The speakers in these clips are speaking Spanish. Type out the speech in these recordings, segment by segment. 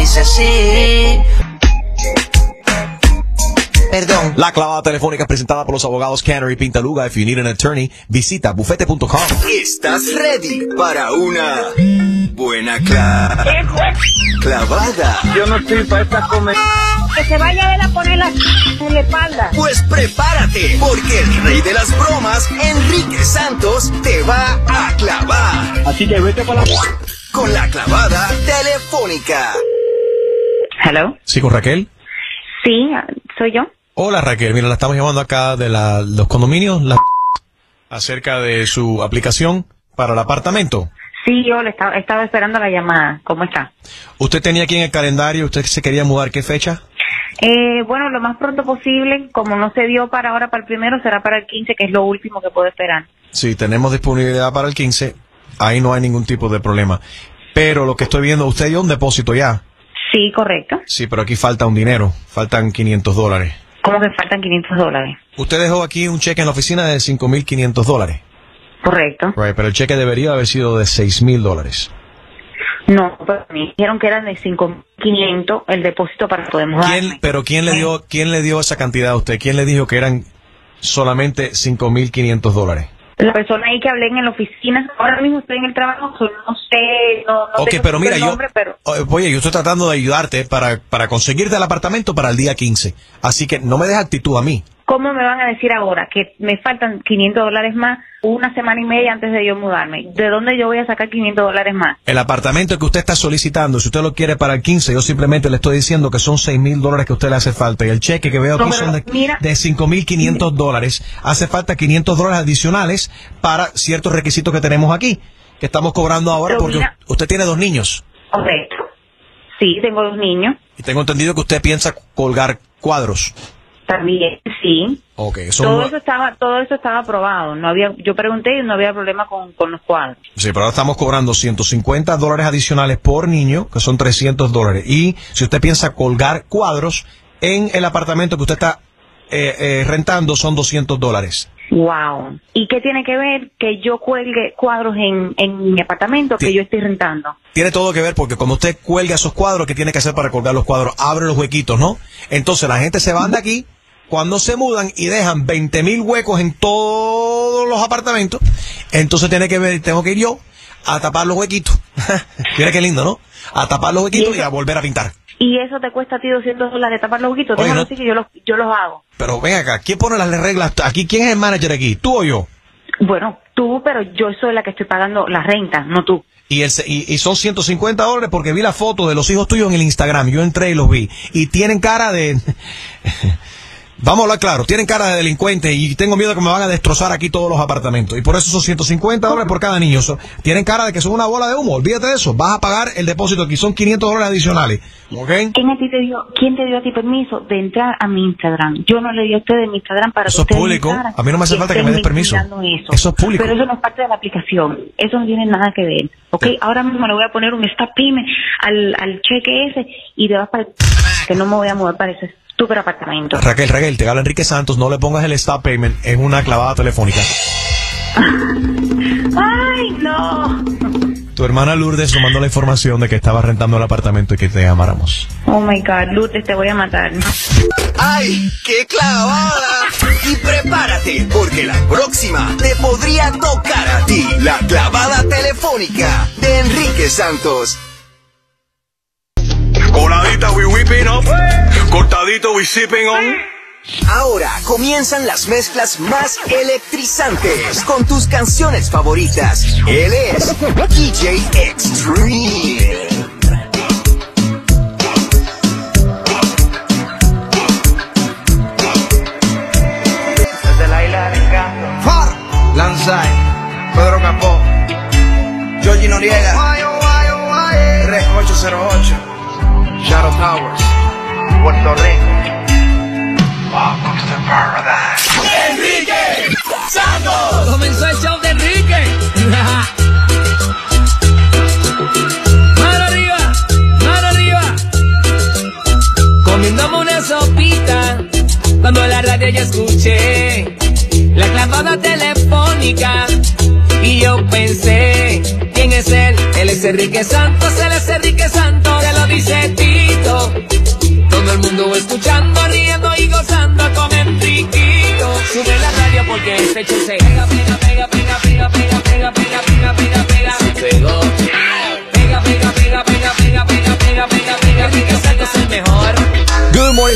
dice así. Perdón. La clavada telefónica es presentada por los abogados Canary Pintaluga. If you need an attorney, visita bufete.com. ¿Estás ready para una buena cla- clavada? Yo no estoy para esta comer. Que se vaya a ver a poner la en la espalda. Pues prepárate, porque el rey de las bromas, Enrique Santos, te va a clavar Así que vete para la... con la clavada telefónica. Hello. ¿Sí con Raquel? Sí, soy yo. Hola Raquel, mira, la estamos llamando acá de la- los condominios la- acerca de su aplicación para el apartamento. Sí, yo le estaba, estaba esperando la llamada. ¿Cómo está? Usted tenía aquí en el calendario, usted se quería mudar, ¿qué fecha? Eh, bueno, lo más pronto posible. Como no se dio para ahora, para el primero, será para el 15, que es lo último que puedo esperar. Sí, tenemos disponibilidad para el 15, ahí no hay ningún tipo de problema. Pero lo que estoy viendo, usted dio un depósito ya. Sí, correcto. Sí, pero aquí falta un dinero, faltan 500 dólares. Como que faltan 500 dólares. Usted dejó aquí un cheque en la oficina de 5.500 dólares. Correcto. Right, pero el cheque debería haber sido de 6.000 dólares. No, pero me dijeron que eran de 5.500 el depósito para poder. ¿Quién, pero quién le dio, quién le dio esa cantidad a usted? ¿Quién le dijo que eran solamente 5.500 dólares? La persona ahí que hablé en la oficina, ahora mismo estoy en el trabajo, no sé, no, no pero mira, el yo, nombre, pero o- oye, yo estoy tratando de ayudarte para, para conseguirte el apartamento para el día 15. Así que no me des actitud a mí. ¿Cómo me van a decir ahora que me faltan 500 dólares más una semana y media antes de yo mudarme? ¿De dónde yo voy a sacar 500 dólares más? El apartamento que usted está solicitando, si usted lo quiere para el 15, yo simplemente le estoy diciendo que son 6 mil dólares que a usted le hace falta. Y el cheque que veo aquí No, son de, mira- de 5 mil 500 dólares. Hace falta 500 dólares adicionales para ciertos requisitos que tenemos aquí, que estamos cobrando ahora porque mira- usted tiene dos niños. Correcto. Sí, tengo dos niños. Y tengo entendido que usted piensa colgar cuadros. También, sí. Todo eso estaba, todo eso estaba aprobado. No había, yo pregunté y no había problema con, con los cuadros. Sí, pero ahora estamos cobrando 150 dólares adicionales por niño, que son 300 dólares. Y si usted piensa colgar cuadros en el apartamento que usted está eh, eh, rentando, son 200 dólares. Wow. ¿Y qué tiene que ver que yo cuelgue cuadros en, en mi apartamento que yo estoy rentando? Tiene todo que ver porque cuando usted cuelga esos cuadros, ¿qué tiene que hacer para colgar los cuadros? Abre los huequitos, ¿no? Entonces la gente se van de aquí cuando se mudan y dejan 20 mil huecos en todos los apartamentos. Entonces tiene que ver, tengo que ir yo a tapar los huequitos. Mira qué lindo, ¿no? A tapar los huequitos y a volver a pintar. ¿Y eso te cuesta a ti 200 dólares tapar los huequitos? Oye, no- decir que yo los, yo los hago. Pero ven acá, ¿quién pone las reglas? Aquí, ¿quién es el manager aquí? ¿Tú o yo? Bueno, tú, pero yo soy la que estoy pagando la renta, no tú. Y, el, y, y son 150 dólares porque vi la foto de los hijos tuyos en el Instagram. Yo entré y los vi. Y tienen cara de... Vamos a hablar claro, tienen cara de delincuentes y tengo miedo que me van a destrozar aquí todos los apartamentos. Y por eso son 150 dólares por cada niño. Tienen cara de que son una bola de humo. Olvídate de eso. Vas a pagar el depósito aquí. Son 500 dólares adicionales. ¿Ok? ¿Quién, a ti te dio, ¿Quién te dio a ti permiso de entrar a mi Instagram? Yo no le di a ustedes mi Instagram para Eso que es público. A mí no me hace falta que me des permiso. Eso. Eso es público. Pero eso no es parte de la aplicación. Eso no tiene nada que ver. ¿Ok? Sí. Ahora mismo le voy a poner un stop payment al, al cheque ese y te vas para que no me voy a mudar para ese super apartamento. Raquel, Raquel, te habla Enrique Santos. No le pongas el stop payment en una clavada telefónica. ¡Ay, no! Tu hermana Lourdes nos mandó la información de que estaba rentando el apartamento y que te llamáramos. Oh my God, Lourdes, te voy a matar. ¡Ay, qué clavada! Y prepárate, porque la próxima te podría tocar a ti. La clavada telefónica de Enrique Santos. Coladita, we whipping up. Cortadito, we sipping on. Ahora comienzan las mezclas más electrizantes con tus canciones favoritas. Él es DJ Extreme.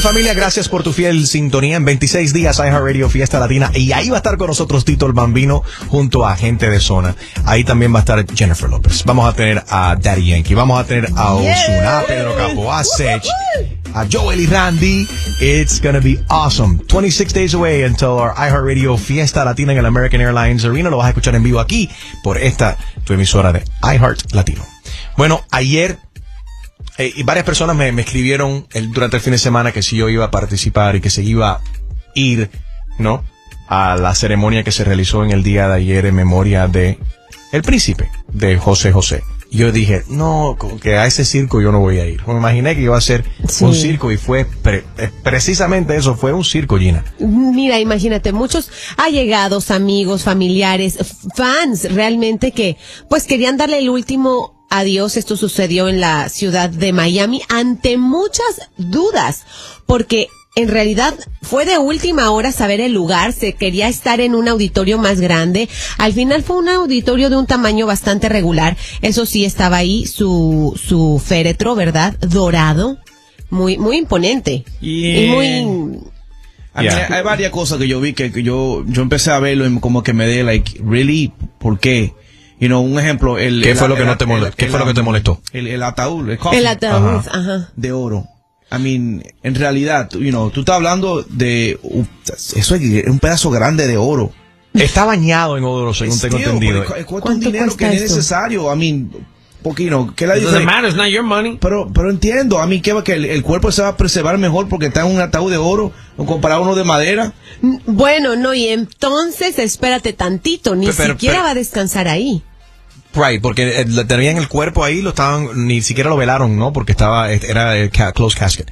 Familia, gracias por tu fiel sintonía en 26 días iHeartRadio Fiesta Latina y ahí va a estar con nosotros Tito el Bambino junto a gente de zona. Ahí también va a estar Jennifer López. Vamos a tener a Daddy Yankee, vamos a tener a Ozuna, a Pedro Capo, a Sech, a Joel y Randy. It's gonna be awesome. 26 days away until our iHeartRadio Fiesta Latina en el American Airlines Arena. Lo vas a escuchar en vivo aquí por esta tu emisora de iHeart Latino. Bueno, ayer eh, y varias personas me, me escribieron el- durante el fin de semana que si yo iba a participar y que se iba a ir, ¿no? A la ceremonia que se realizó en el día de ayer en memoria de el príncipe de José José. Y Yo dije, no, que a ese circo yo no voy a ir. Me imaginé que iba a ser Sí. un circo y fue pre- eh, precisamente eso, fue un circo, Gina. Mira, imagínate, muchos allegados, amigos, familiares, fans realmente que pues querían darle el último adiós. Esto sucedió en la ciudad de Miami ante muchas dudas, porque en realidad fue de última hora saber el lugar, se quería estar en un auditorio más grande. Al final fue un auditorio de un tamaño bastante regular. Eso sí, estaba ahí su, su féretro, ¿verdad? Dorado. Muy, muy imponente. Y muy, A mí hay varias cosas que yo vi que, que yo, yo empecé a verlo y como que me de like, really, ¿por qué? You know, un ejemplo, el... ¿Qué el- fue lo que el- no te mole- el- qué el- fue lo que te molestó? El, el ataúd, el coffin el ataúd, Ajá. ajá. de oro. I mean, en realidad, you know, tú estás hablando de, uh, eso es un pedazo grande de oro. Está bañado en oro, según tengo entendido. pero cu- cuesta un ¿Cuánto dinero que no es necesario. I mean, porque, you know, ¿qué la It doesn't diferencia? matter, it's not your money. Pero, pero entiendo, a mí que, que el, el cuerpo se va a preservar mejor porque está en un ataúd de oro comparado a uno de madera. Bueno, no, y entonces espérate tantito, ni Pero- pero- siquiera pero- va a descansar ahí. Right, porque eh, tenían el cuerpo ahí, lo estaban, ni siquiera lo velaron, ¿no? Porque estaba, eh, era el ca- closed casket.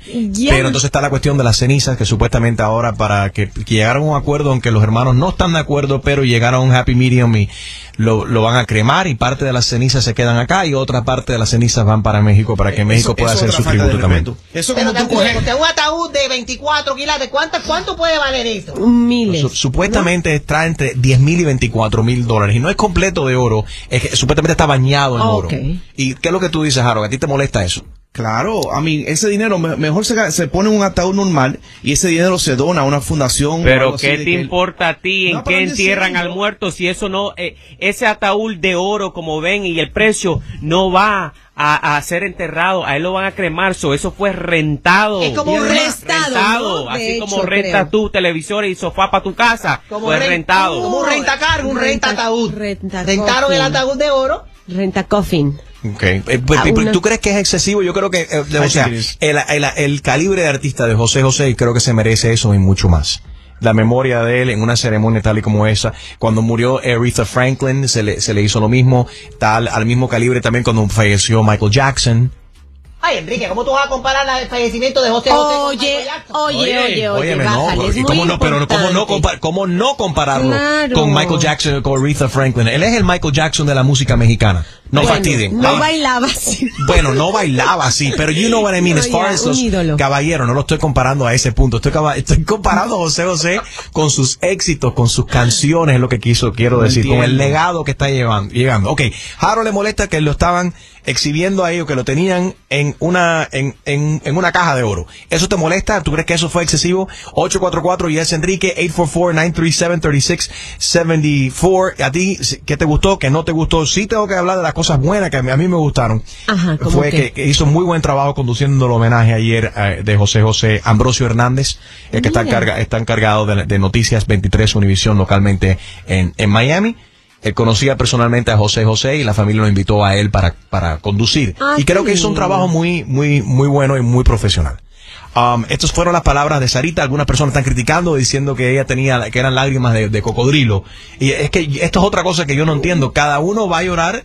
Pero entonces está la cuestión de las cenizas, que supuestamente ahora para que, que llegaron a un acuerdo, aunque los hermanos no están de acuerdo, pero llegaron a un happy medium y lo, lo van a cremar y parte de las cenizas se quedan acá y otra parte de las cenizas van para México para que México Eso- pueda eso hacer su tributo también. Eso Pero como tú coges- un ataúd de 24 kilos. ¿Cuánto, ¿Cuánto puede valer esto? Miles. Su- supuestamente trae entre 10 mil y 24 mil dólares y no es completo de oro, es que supuestamente está bañado en oro. Ok. ¿Y qué es lo que tú dices, Harold? ¿A ti te molesta eso? Claro, a mí ese dinero me- mejor se, se pone en un ataúd normal y ese dinero se dona a una fundación. Pero ¿qué te importa a ti en No, qué entierran al muerto si eso no, eh, ese ataúd de oro como ven y el precio no va a, a ser enterrado, a él lo van a cremar, so, eso fue rentado. Es como un restado, Rentado, ¿no? así como rentas creo. tu televisor y sofá para tu casa, Como fue ren- rentado. Como un rentacargo, un Renta- renta ataúd. renta Rentaron el ataúd de oro. Renta coffin. Okay. Eh, pues, pero una- ¿Tú crees que es excesivo? Yo creo que, eh, o sea, el, el- el calibre de artista de José José creo que se merece eso y mucho más. La memoria de él en una ceremonia tal y como esa. Cuando murió Aretha Franklin se le, se le hizo lo mismo. Tal, al mismo calibre también cuando falleció Michael Jackson. Ay, Enrique, ¿cómo tú vas a comparar el fallecimiento de José José con Oye, Michael Jackson? oye, oye, oye, óyeme, no, bájale, es ¿y muy cómo no, pero ¿cómo no, importante. compa- cómo no compararlo Claro. con Michael Jackson o con Aretha Franklin? Él es el Michael Jackson de la música mexicana. No Bueno, fastidien. No bailaba así. Bueno, no bailaba así, pero you know what I mean. As No, far as los ídolo. caballeros, no lo estoy comparando a ese punto. Estoy, comparando a José José con sus éxitos, con sus canciones, es lo que quiso, quiero decir, con el legado que está llevando, llegando. Ok, Harold le molesta que lo estaban exhibiendo a ellos, que lo tenían en una, en, en, en una caja de oro. ¿Eso te molesta? ¿Tú crees que eso fue excesivo? 844 y es Enrique, 844-937-3674. ¿A ti qué te gustó? ¿Qué no te gustó? Sí tengo que hablar de las cosas buenas que a mí, a mí me gustaron. Ajá, ¿cómo Fue que, que hizo muy buen trabajo conduciendo el homenaje ayer eh, de José José Ambrosio Hernández, el que está, Mira. encarga- está encargado de, de Noticias 23 Univisión localmente en, en Miami. Él conocía personalmente a José José y la familia lo invitó a él para, para conducir. Ah, y creo que hizo un trabajo muy, muy, muy bueno y muy profesional. Um, estas fueron las palabras de Sarita. Algunas personas están criticando, diciendo que ella tenía, que eran lágrimas de, de cocodrilo. Y es que esto es otra cosa que yo no entiendo. Cada uno va a llorar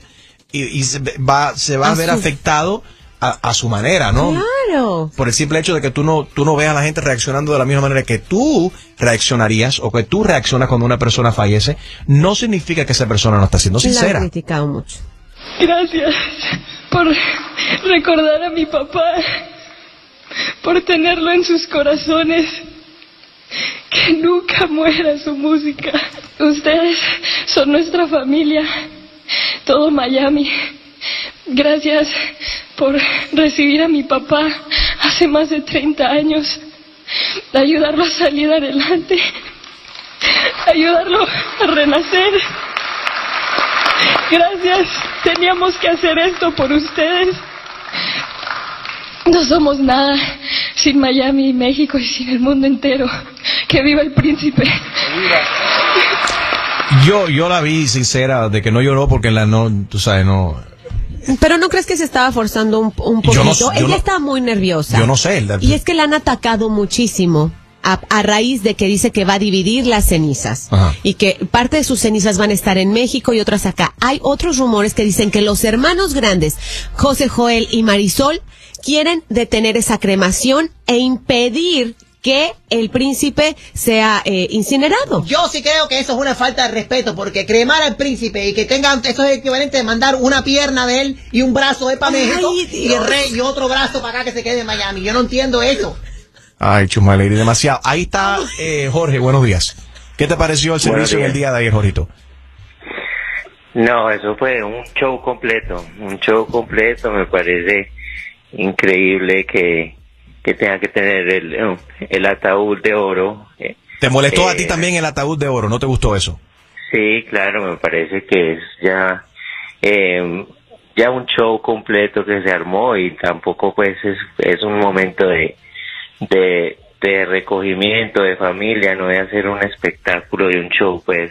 y, y se va, se va a, A ver afectado a, a su manera, ¿no? Claro. Por el simple hecho de que tú no, tú no veas a la gente reaccionando de la misma manera que tú reaccionarías o que tú reaccionas cuando una persona fallece, no significa que esa persona no está siendo La han sincera. criticado mucho. Gracias por recordar a mi papá, por tenerlo en sus corazones, que nunca muera su música. Ustedes son nuestra familia, todo Miami. Gracias por recibir a mi papá hace más de 30 años, ayudarlo a salir adelante, ayudarlo a renacer. Gracias, teníamos que hacer esto por ustedes. No somos nada sin Miami, México y sin el mundo entero. Que viva el príncipe. Yo, yo la vi sincera de que no lloró porque la no, tú sabes, no. Pero no crees que se estaba forzando un, un no- poquito. Ella no- estaba muy nerviosa. Yo no sé. la- Y es que la han atacado muchísimo a, a raíz de que dice que va a dividir las cenizas Ajá. y que parte de sus cenizas van a estar en México y otras acá. Hay otros rumores que dicen que los hermanos grandes, José Joel y Marisol, quieren detener esa cremación e impedir que el príncipe sea eh, incinerado. Yo sí creo que eso es una falta de respeto, porque cremar al príncipe y que tengan, eso es equivalente de mandar una pierna de él y un brazo de para México y el rey y otro brazo para acá que se quede en Miami. Yo no entiendo eso. Ay, Chumaleri, demasiado. Ahí está eh, Jorge, buenos días. ¿Qué te pareció el servicio en el día de ayer, Jorgito? No, eso fue un show completo, un show completo, me parece increíble que, que tenga que tener el, el ataúd de oro. eh. ¿Te molestó a Eh, ti también el ataúd de oro? ¿No te gustó eso? Sí, claro, me parece que es ya, eh, ya un show completo que se armó y tampoco pues es, es un momento de, de, de recogimiento de familia, no de hacer un espectáculo y un show pues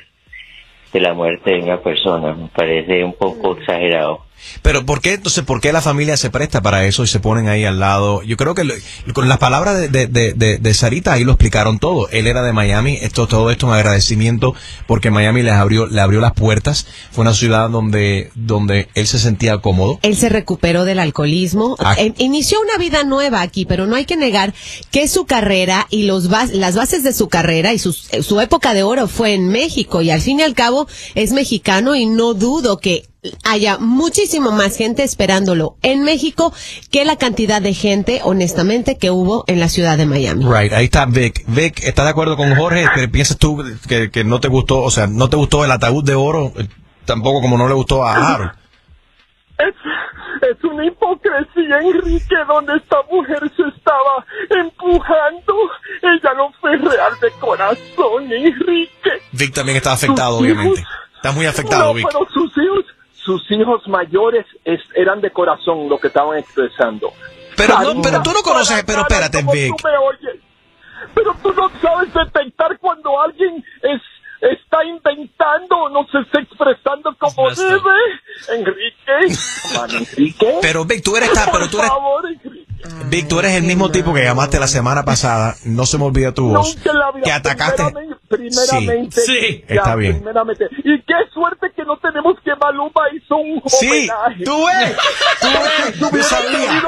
de la muerte de una persona, me parece un poco exagerado. Pero ¿por qué entonces, por qué la familia se presta para eso y se ponen ahí al lado? Yo creo que lo- con las palabras de, de, de, de- de Sarita ahí lo explicaron todo. Él era de Miami, esto todo esto un agradecimiento porque Miami les abrió, le abrió las puertas. Fue una ciudad donde, donde él se sentía cómodo. Él se recuperó del alcoholismo, Ah. Eh, inició una vida nueva aquí, pero no hay que negar que su carrera y los bas- las bases de su carrera y sus- eh, su época de oro fue en México y al fin y al cabo es mexicano y no dudo que haya muchísimo más gente esperándolo en México que la cantidad de gente, honestamente, que hubo en la ciudad de Miami. Right, ahí está Vic. Vic, ¿estás de acuerdo con Jorge? ¿Que piensas tú que, que no te gustó, o sea, no te gustó el ataúd de oro? eh, Tampoco como no le gustó a Harold. Es, es una hipocresía, Enrique, donde esta mujer se estaba empujando. Ella no fue real de corazón, Enrique. Vic también está afectado, obviamente. Está muy afectado, no, Vic. pero hijos mayores es- eran de corazón lo que estaban expresando. Pero no- pero tú no conoces- pero espérate, Vic. Pero tú no sabes detectar cuando alguien es está inventando o no se está expresando como debe. Enrique, man, Enrique. Pero Vic, tú eres ta- pero tú eres Por favor, Enrique. Vic, tú eres el mismo tipo que llamaste la semana pasada, no se me olvida tu voz, había- que atacaste. Primeramente, Sí, sí, ya, está bien. primeramente. Y qué suerte que no tenemos que Maluma hizo un Sí, homenaje. tú ves, tú ves, sabía.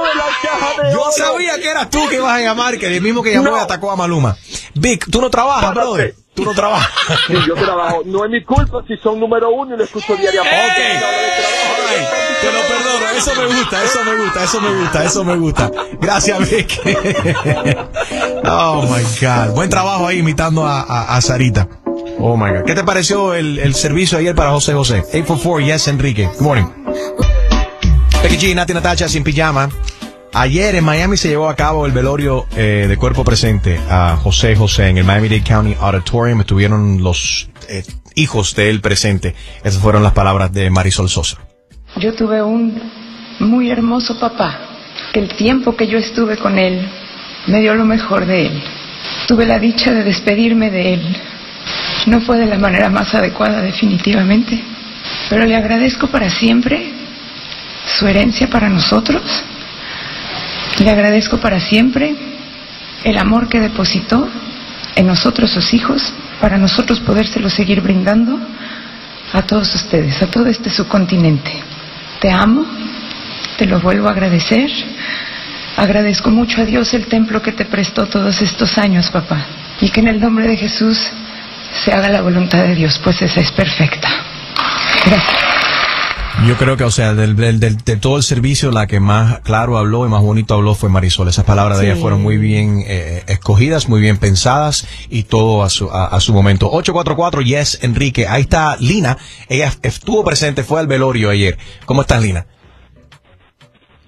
Yo oro. sabía que eras tú que ibas a llamar, que el mismo que llamó No. y atacó a Maluma. Vic, tú no trabajas, Párate. brother. Tú no trabajas. Sí, yo trabajo. No es mi culpa si son número uno y lo escucho diariamente. Te lo perdono, eso me gusta, eso me gusta, eso me gusta, eso me gusta. Gracias, Vic. Oh my God. Buen trabajo ahí imitando a, a, a Sarita. Oh my God. ¿Qué te pareció el, el servicio ayer para José José? 844, yes, Enrique. Good morning. Becky G, Nati Natacha sin pijama. Ayer en Miami se llevó a cabo el velorio eh, de cuerpo presente a José José en el Miami-Dade County Auditorium. Estuvieron los eh, hijos de él presente. Esas fueron las palabras de Marisol Sosa. Yo tuve un muy hermoso papá, que el tiempo que yo estuve con él me dio lo mejor de él. Tuve la dicha de despedirme de él. No fue de la manera más adecuada definitivamente, pero le agradezco para siempre su herencia para nosotros. Le agradezco para siempre el amor que depositó en nosotros sus hijos para nosotros podérselo seguir brindando a todos ustedes, a todo este subcontinente. Te amo, te lo vuelvo a agradecer. Agradezco mucho a Dios el templo que te prestó todos estos años, papá. Y que en el nombre de Jesús se haga la voluntad de Dios, pues esa es perfecta. Gracias. Yo creo que, o sea, del, del- del- de todo el servicio, la que más claro habló y más bonito habló fue Marisol. Esas palabras de ella fueron muy bien eh, escogidas, muy bien pensadas y todo a su, a, a su momento. 844 Yes Enrique. Ahí está Lina. Ella estuvo presente, fue al velorio ayer. ¿Cómo estás, Lina?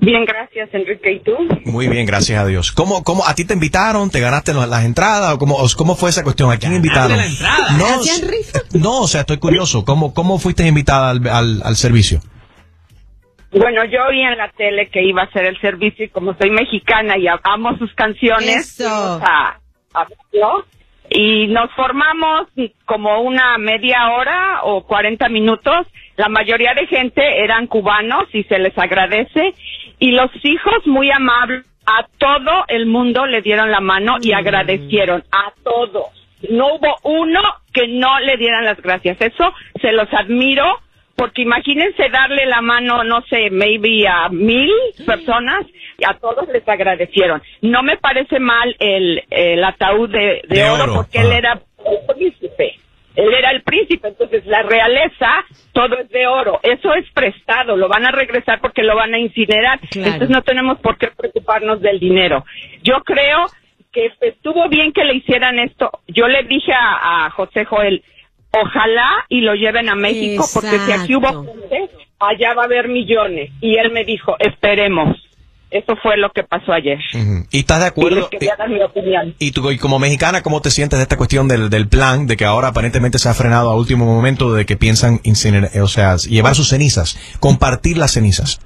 Bien, gracias, Enrique. ¿Y tú? Muy bien, gracias a Dios. ¿Cómo, cómo a ti te invitaron? ¿Te ganaste las las entradas? ¿O cómo, cómo fue esa cuestión? ¿A quién invitaron? No, no, o sea, estoy curioso. ¿Cómo, cómo fuiste invitada al, al, al servicio? Bueno, yo vi en la tele que iba a hacer el servicio y como soy mexicana y amo sus canciones, a, a verlo y nos formamos como una media hora o 40 minutos. La mayoría de gente eran cubanos y se les agradece. Y los hijos muy amables, a todo el mundo le dieron la mano y agradecieron, a todos. No hubo uno que no le dieran las gracias. Eso se los admiro porque imagínense darle la mano, no sé, maybe a mil personas y a todos les agradecieron. No me parece mal el, el ataúd de, de De oro, oro, porque él ah. era el príncipe. Él era el príncipe, entonces la realeza, todo es de oro. Eso es prestado, lo van a regresar porque lo van a incinerar. Claro. Entonces no tenemos por qué preocuparnos del dinero. Yo creo que estuvo bien que le hicieran esto. Yo le dije a, a José Joel, ojalá y lo lleven a México, porque si aquí hubo gente, allá va a haber millones. Y él me dijo, esperemos. Eso fue lo que pasó ayer. ¿Y estás de acuerdo? les quería dar mi opinión. Y tú, y como mexicana, ¿cómo te sientes de esta cuestión del, del plan, de que ahora aparentemente se ha frenado a último momento, de que piensan incinerar, o sea, llevar sus cenizas, compartir las cenizas?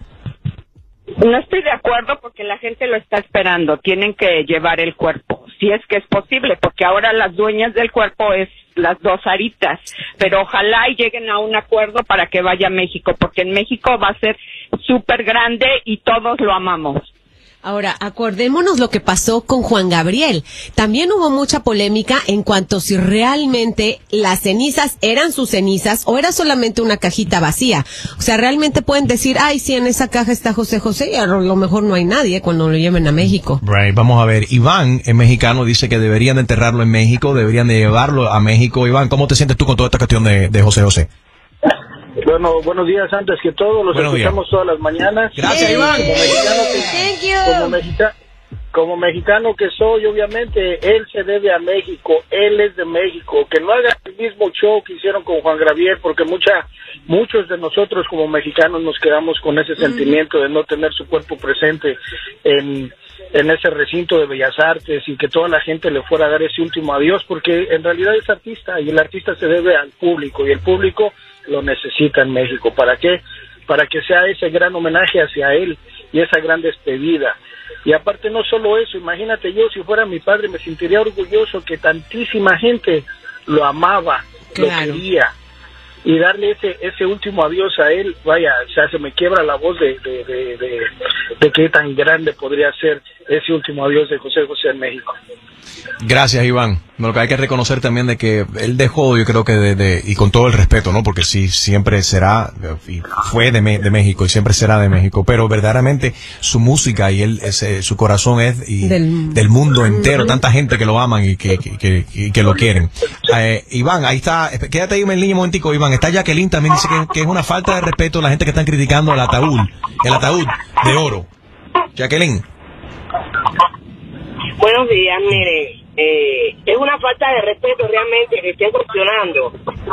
No estoy de acuerdo porque la gente lo está esperando. Tienen que llevar el cuerpo, si es que es posible, porque ahora las dueñas del cuerpo es las dos aritas. Pero ojalá y lleguen a un acuerdo para que vaya a México, porque en México va a ser súper grande y todos lo amamos. Ahora, acordémonos lo que pasó con Juan Gabriel. También hubo mucha polémica en cuanto si realmente las cenizas eran sus cenizas o era solamente una cajita vacía. O sea, realmente pueden decir, ay, sí, en esa caja está José José y a lo mejor no hay nadie cuando lo lleven a México. Right, vamos a ver. Iván, es mexicano, dice que deberían de enterrarlo en México, deberían de llevarlo a México. Iván, ¿cómo te sientes tú con toda esta cuestión de José José? Bueno, buenos días antes que todo, los Buenos días. escuchamos todas las mañanas. Gracias, Iván. Como mexicano, que, como, mexica- como mexicano que soy, obviamente, él se debe a México, él es de México, que no haga el mismo show que hicieron con Juan Gabriel, porque mucha, muchos de nosotros como mexicanos nos quedamos con ese sentimiento de no tener su cuerpo presente en, en ese recinto de Bellas Artes y que toda la gente le fuera a dar ese último adiós, porque en realidad es artista y el artista se debe al público y el público lo necesita en México. ¿Para qué? Para que sea ese gran homenaje hacia él y esa gran despedida. Y aparte no solo eso, imagínate yo si fuera mi padre me sentiría orgulloso que tantísima gente lo amaba, lo quería y darle ese ese último adiós a él, vaya, o sea, se me quiebra la voz de, de, de, de, de qué tan grande podría ser ese último adiós de José José en México. Gracias, Iván. Lo que hay que reconocer también de que él dejó, yo creo que de, de- y con todo el respeto, ¿no? Porque sí, siempre será, y fue de, de México y siempre será de México, pero verdaderamente su música y él, ese, su corazón es y Del- del, mundo entero, tanta gente que lo aman y que, que, que- lo quieren. Eh, Iván, ahí está, quédate ahí en línea un momentico, Iván. Está Jacqueline también dice que, que es una falta de respeto la gente que están criticando el ataúd, el ataúd de oro. Jacqueline. Buenos días, mire, eh, es una falta de respeto realmente que estén cuestionando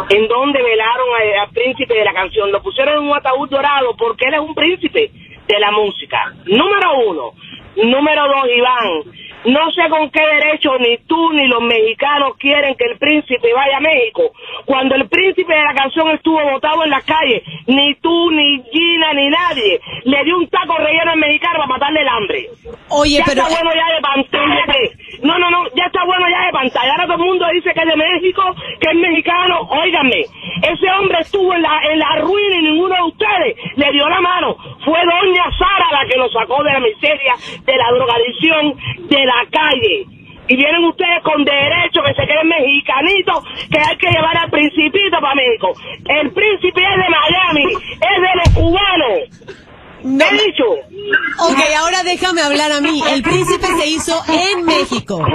en dónde velaron al, príncipe de la canción. Lo pusieron en un ataúd dorado porque él es un príncipe de la música. Número uno. Número dos, Iván. No sé con qué derecho ni tú ni los mexicanos quieren que el príncipe vaya a México. Cuando el príncipe de la canción estuvo votado en las calles, ni tú, ni Gina, ni nadie le dio un taco relleno al mexicano para matarle el hambre. Oye, ya pero- está bueno ya de pantalla. que- No, no, no, ya está bueno ya de pantalla. Ahora todo el mundo dice que es de México, que es mexicano. Óiganme, ese hombre estuvo en la, en la ruina y ninguno de ustedes le dio la mano. Fue doña Sara la que lo sacó de la miseria, de la drogadicción, de la calle. Y vienen ustedes con derecho que se creen mexicanitos, que hay que llevar al principito para México. El príncipe es de Miami, es de los cubanos. No. He dicho. Ok, ahora déjame hablar a mí. El príncipe se hizo en México.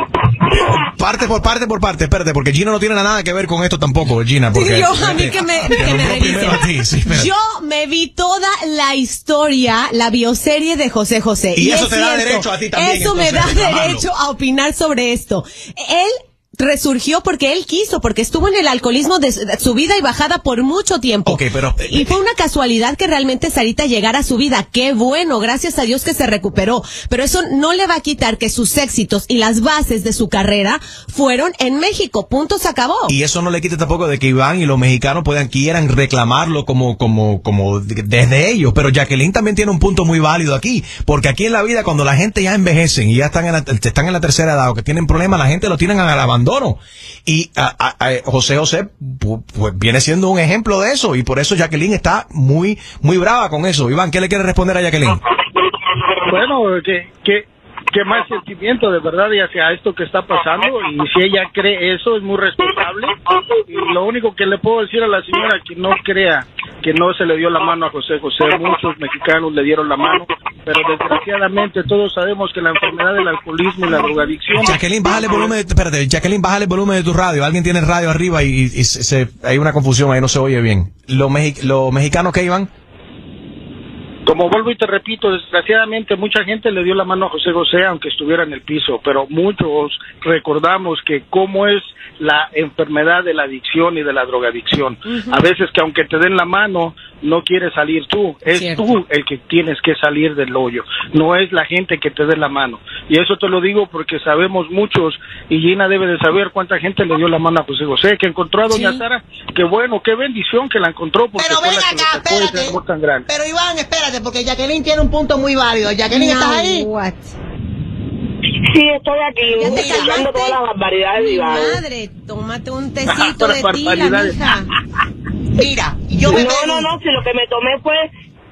parte por parte por parte, espérate, porque Gina no tiene nada que ver con esto tampoco, Gina. Porque, yo, a mí que me, que me ti, sí. Yo me vi toda la historia, la bioserie de José José. Y eso es te da derecho a ti también, Eso me da derecho a opinar sobre esto. Él resurgió porque él quiso, porque estuvo en el alcoholismo de su- de subida y bajada por mucho tiempo. Ok, pero Y fue una casualidad que realmente Sarita llegara a su vida. Qué bueno, gracias a Dios que se recuperó. Pero eso no le va a quitar que sus éxitos y las bases de su carrera fueron en México. Punto, se acabó. Y eso no le quita tampoco de que Iván y los mexicanos puedan quieran reclamarlo como como como de- desde ellos, pero Jacqueline también tiene un punto muy válido aquí, porque aquí en la vida cuando la gente ya envejecen y ya están en la, están en la tercera edad o que tienen problemas, la gente lo tienen al abandono. Y a- a- José José pu- pues viene siendo un ejemplo de eso y por eso Jacqueline está muy muy brava con eso. Iván, ¿qué le quiere responder a Jacqueline? Bueno, que, que, que más sentimiento de verdad y hacia esto que está pasando y si ella cree eso es muy respetable y lo único que le puedo decir a la señora que no crea que no se le dio la mano a José José, muchos mexicanos le dieron la mano, pero desgraciadamente todos sabemos que la enfermedad del alcoholismo y la drogadicción Jacqueline, bájale el volumen, de, espérate, Jacqueline, bájale el volumen de tu radio. Alguien tiene el radio arriba y, y se- se- hay una confusión ahí, no se oye bien. ¿Los, mexi- los mexicanos que iban? Como vuelvo y te repito, desgraciadamente mucha gente le dio la mano a José José aunque estuviera en el piso, pero muchos recordamos que cómo es la enfermedad de la adicción y de la drogadicción. A veces que aunque te den la mano, no quieres salir tú, es Cierto. tú el que tienes que salir del hoyo, no es la gente que te dé la mano. Y eso te lo digo porque sabemos muchos, y Gina debe de saber cuánta gente le dio la mano a José José, que encontró a Doña Sí. Sara, qué bueno, qué bendición que la encontró, porque Pero fue ven la que acá, espérate. tan grande. Pero Iván, espérate, porque Jacqueline tiene un punto muy válido. Jacqueline, ¿estás ahí? Sí, estoy aquí, escuchando todas las barbaridades de Iván. madre, tómate un tecito Las de tila, mija. Mira, no, no, no, si lo que me tomé fue,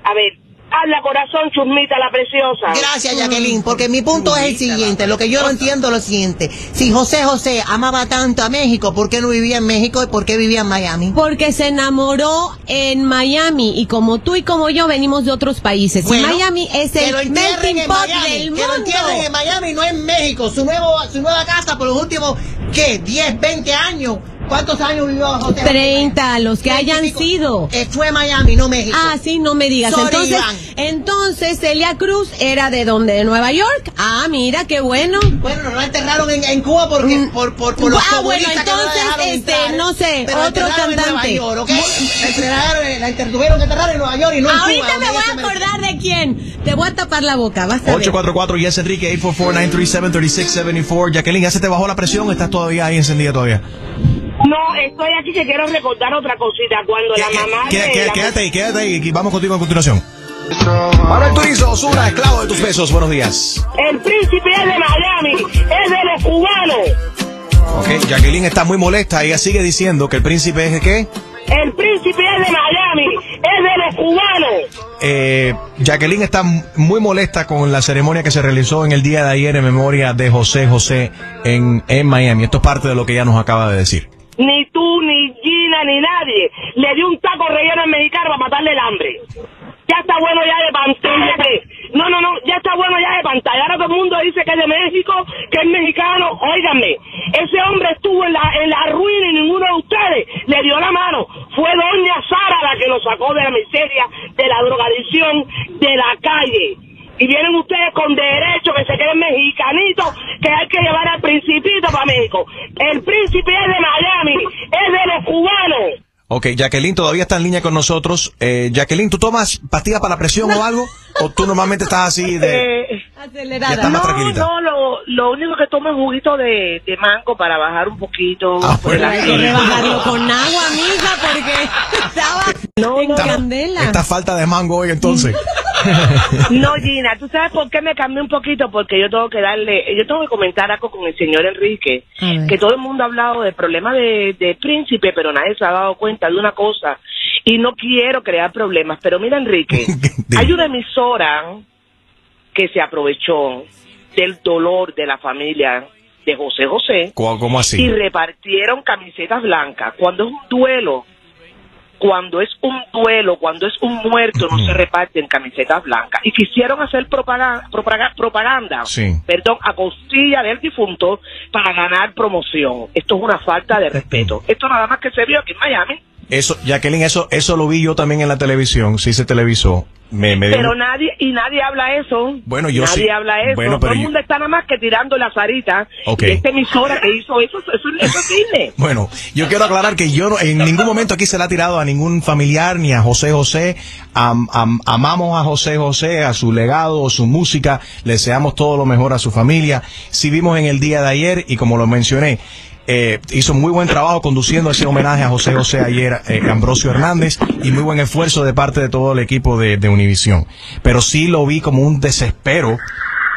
a ver, habla corazón, churmita, la preciosa. Gracias, Jacqueline, porque mi punto es el siguiente, lo que yo no entiendo es lo siguiente. Si José José amaba tanto a México, ¿por qué no vivía en México y por qué vivía en Miami? Porque se enamoró en Miami y como tú y como yo venimos de otros países. Bueno, y Miami es el melting en pot Miami, del que lo entierren en Miami, no en México. Su nuevo, su nueva casa por los últimos, ¿qué? 10, 20 años. ¿Cuántos años vivió José? José? 30, los que hayan sido. Eh, fue Miami, no México. Ah, sí, no me digas. Sorry, entonces, Iván. entonces Celia Cruz era de donde, de Nueva York. Ah, mira, qué bueno. Bueno, no la enterraron en, en Cuba porque por, por, por los ah, bueno, comunistas que no entonces, este, entrar. no sé, otro enterraron en Nueva cantante. York, ¿ok? La enterraron- la enter- tuvieron que enterrar en Nueva York y no en Ahorita Cuba, me voy a acordar de quién. Te voy a tapar la boca, vas a ver. 844 Yes Enrique 844-937-3674. Jacqueline, ¿ya se te bajó la presión o estás todavía ahí encendida todavía? No, estoy aquí que quiero recordar otra cosita. Cuando la mamá Qué- de qué- la- Quédate ahí, quédate ahí y vamos contigo a continuación. Ahora el turismo, Osuna, esclavo de tus besos. Buenos días. El príncipe es de Miami, es de los cubanos. Ok, Jacqueline está muy molesta. Ella sigue diciendo que el príncipe es de qué? El príncipe es de Miami, es de los cubanos. Eh, Jacqueline está muy molesta con la ceremonia que se realizó en el día de ayer en memoria de José José en, en Miami. Esto es parte de lo que ella nos acaba de decir. Ni tú, ni Gina, ni nadie le dio un taco relleno al mexicano para matarle el hambre. Ya está bueno ya de pantalla. No, no, no, ya está bueno ya de pantalla. Ahora todo el mundo dice que es de México, que es mexicano. Óiganme, ese hombre estuvo en la, en la ruina y ninguno de ustedes le dio la mano. Fue doña Sara la que lo sacó de la miseria, de la drogadicción, de la calle. Y vienen ustedes con derecho que se creen mexicanitos, que hay que llevar al principito para México. El príncipe es de Miami, es de los cubanos. Ok, Jacqueline todavía está en línea con nosotros. Eh, Jacqueline, ¿tú tomas pastillas para la presión o algo? ¿O tú normalmente estás así de... Eh, más no, no, lo, lo único que tomo es juguito de, de mango para bajar un poquito. Ah, por el Hay que rebajarlo con agua, mija, porque estaba en Esta- candela. Esta falta de mango hoy entonces. No, Gina, ¿tú sabes por qué me cambié un poquito? Porque yo tengo que darle, yo tengo que comentar algo con el señor Enrique, que todo el mundo ha hablado del problema de, de príncipe, pero nadie se ha dado cuenta de una cosa, y no quiero crear problemas, pero mira Enrique, hay una emisora que se aprovechó del dolor de la familia de José José ¿Cómo cómo así? y repartieron camisetas blancas. Cuando es un duelo, cuando es un duelo, cuando es un muerto, no se reparten camisetas blancas. Y quisieron hacer propaganda, propaganda, Sí. perdón, a costilla del difunto para ganar promoción. Esto es una falta de respeto. Esto nada más que se vio aquí en Miami. Eso, Jacqueline, eso, eso lo vi yo también en la televisión, sí se televisó. Me, me dio- Pero nadie, y nadie habla eso. Bueno, yo nadie sí. habla eso. Bueno, Todo pero el yo- mundo está nada más que tirando la zarita. Ok. Y esta emisora que hizo eso, eso, eso es Disney. Bueno, yo quiero aclarar que yo no- en ningún momento aquí se le ha tirado a ningún familiar ni a José José. Am- am- amamos a José José, a su legado, su música. Le deseamos todo lo mejor a su familia. Sí vimos en el día de ayer y como lo mencioné, eh, hizo muy buen trabajo conduciendo ese homenaje a José José ayer, eh, Ambrosio Hernández, y muy buen esfuerzo de parte de todo el equipo de, de Univisión. Pero sí lo vi como un desespero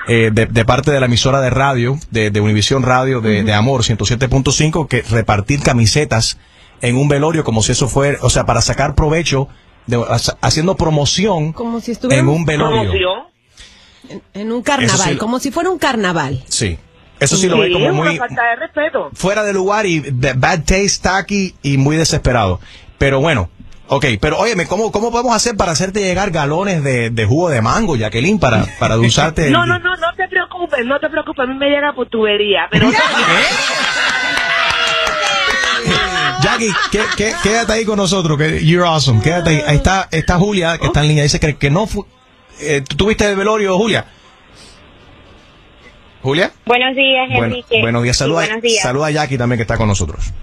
eh, de, de parte de la emisora de radio, de, de Univisión Radio, de, de Amor 107.5, que repartir camisetas en un velorio como si eso fuera, o sea, para sacar provecho, de, ha- haciendo promoción Como si en un velorio. en, en un carnaval, sí como si fuera un carnaval. Sí. Eso sí lo ve como es una muy falta de respeto. fuera de lugar y bad taste, tacky y muy desesperado. Pero bueno, ok, pero óyeme, ¿cómo, cómo podemos hacer para hacerte llegar galones de, de jugo de mango, Jacqueline, para, para dulzarte? No, no, no, no te preocupes, no te preocupes, a mí me llega por tubería, pero Jackie, qué- qué- quédate ahí con nosotros, que you're awesome. Quédate ahí. Ahí está, está Julia, que está en línea. Dice que, que no fue. eh, ¿Tú tuviste el velorio, Julia? ¿Julia? Buenos días, Bueno, Enrique. buenos días. Sí, Saluda, buenos días. saluda a Jackie también, que está con nosotros.